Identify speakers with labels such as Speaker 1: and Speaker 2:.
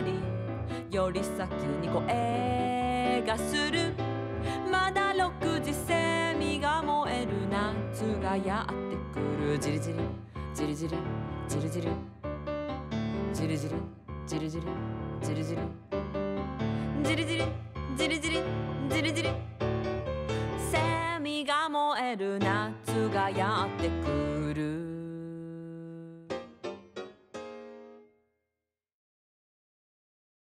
Speaker 1: り先に声がする。まだ6時セミが燃える夏がやってくる。じりじりじりじりじりじり。じりじりじりじりじりじり。じりじりじりじりじりじり。セミが燃える夏がやってくる。